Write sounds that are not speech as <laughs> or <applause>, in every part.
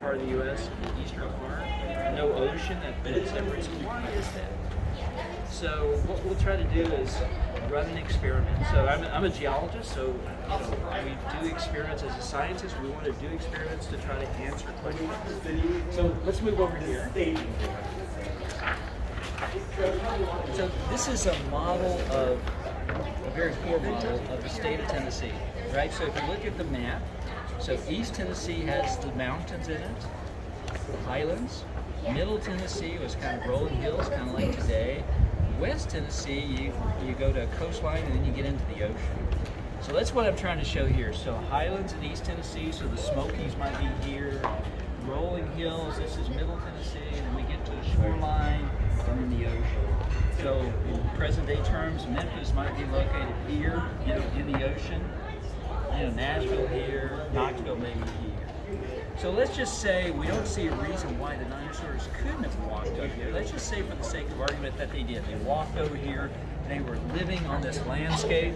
part of the U.S., the eastern part, no ocean that, separates. Why is that? So what we'll try to do is run an experiment. So I'm, I'm a geologist, so you know, we do experiments as a scientist. We want to do experiments to try to answer questions. So let's move over here. So this is a model of a very poor model of the state of Tennessee, right? So if you look at the map, so East Tennessee has the mountains in it, the highlands. Middle Tennessee was kind of rolling hills, kind of like today. West Tennessee, you, you go to a coastline and then you get into the ocean. So that's what I'm trying to show here. So highlands in East Tennessee, so the Smokies might be here. Rolling hills, this is Middle Tennessee, and then we get to the shoreline and then the ocean. So in present day terms, Memphis might be located here in, in the ocean. You know, Nashville here, Knoxville maybe here. So let's just say we don't see a reason why the dinosaurs couldn't have walked up here. Let's just say for the sake of argument that they did. They walked over here, they were living on this landscape.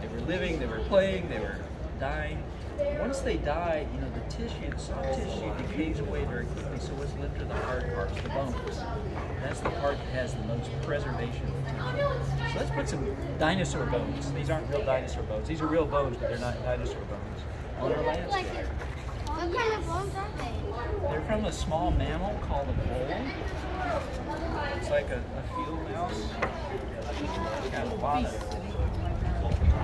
They were living, they were playing, they were dying. Once they die, you know, the tissue, the soft tissue decays away very quickly, so what's left are the hard parts, the bones. That's the part that has the most preservation potential. So let's put some dinosaur bones. These aren't real dinosaur bones. These are real bones, but they're not dinosaur bones. On our landscape. What kind of bones are they? They're from a small mammal called a vole. It's like a, a field mouse. It's kind of bottom. <laughs>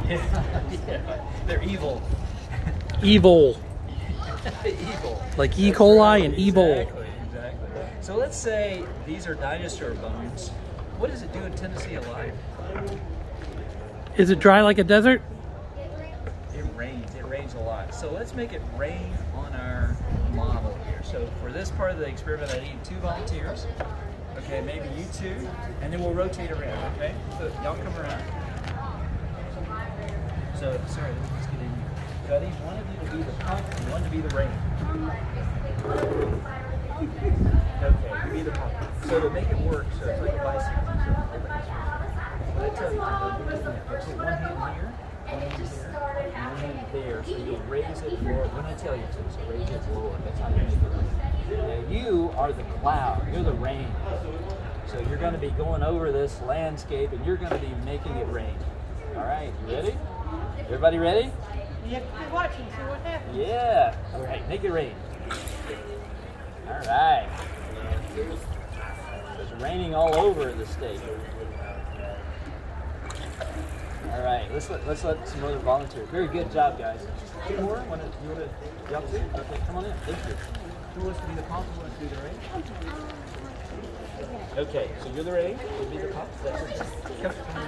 Yeah, yeah, they're evil. <laughs> Evil. evil. Like E. coli and evil. Exactly, exactly. So let's say these are dinosaur bones. What does it do in Tennessee alive? Is it dry like a desert? It rains. It rains a lot. So let's make it rain on our model here. So for this part of the experiment, I need two volunteers. Okay, maybe you two, and then we'll rotate around. Okay, so y'all come around. So sorry, Buddy, one of you to be the pump, and one to be the rain. Okay, you be the pump. So to make it work, so it's like a bicycle. So what I tell you to do, put one hand here, one hand here, one hand there. So you'll raise it lower. When I tell you to, so raise it lower. That's how you make it. Now you are the cloud. You're the rain. So you're going to be going over this landscape, and you're going to be making it rain. All right, you ready? Everybody ready? You have to be watching, see what happens. Yeah. All right, make it rain. All right. It's raining all over the state. All right, let's let let's let some other volunteers. Very good job, guys. Two more. Want to you want to y'all two? Okay, come on in. Thank you. Who wants to be the pump? Who wants to do the rain? Okay, so you're the rain. You'll be the pump. That's it. Come, come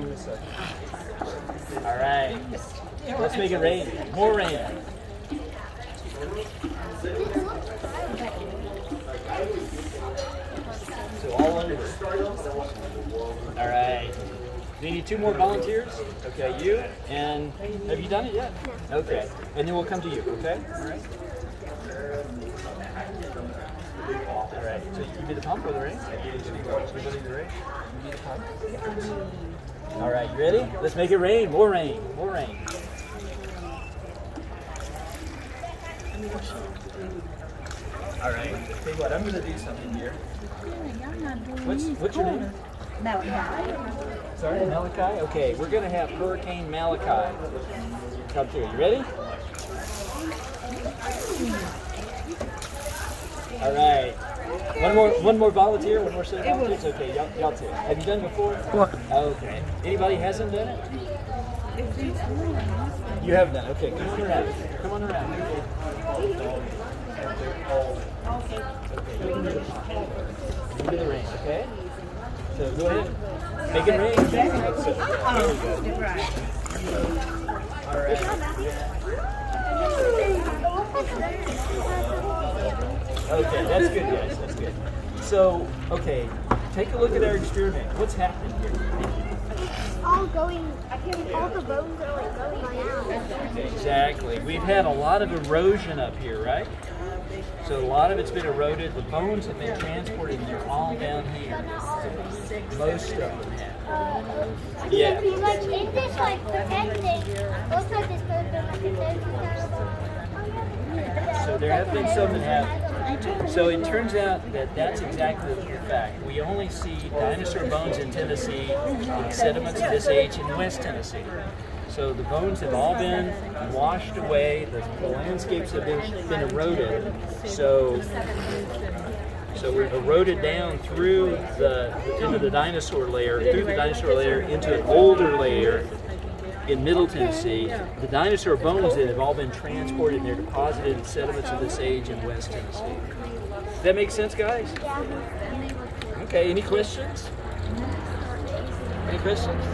on All right. Let's make it rain. More rain. So all under. All right. We need two more volunteers. Okay, you and have you done it yet? Okay, and then we'll come to you. Okay. All right. All right. So you be the pump or the rain? The rain. You be the pump. All right. You ready? Let's make it rain. More rain. More rain. All right. You what, I'm going to do something here. What's what's your name? Malachi. Sorry, Malachi? Okay, we're going to have Hurricane Malachi come through. You ready? All right. One more one more volunteer, one more set of volunteers? Okay, y'all, y'all two. Have you done it before? What? Okay. Anybody hasn't done it? You have done. Okay, come on around. Come on around. Okay. Okay, you can do the pop. You can do the rain, okay? So go ahead. Make it rain. That's it. There we go. All right. Okay, that's good, guys. So, okay, take a look at our experiment. What's happening here? All going, I can, all the bones are like going down. Exactly. We've had a lot of erosion up here, right? So a lot of it's been eroded. The bones have been transported, and they're all down here. Most of them have. Yeah. Be like, is this like protecting? Looks like this goes like a fence there have been some that have. So it turns out that that's exactly the fact. We only see dinosaur bones in Tennessee in sediments of this age in West Tennessee. So the bones have all been washed away. The, the landscapes have been, been eroded. So so we've eroded down through the into the dinosaur layer, through the dinosaur layer into an older layer in Middle Tennessee. The dinosaur bones that have all been transported and they're deposited in sediments of this age in West Tennessee. Does that make sense, guys? Okay, any questions? Any questions?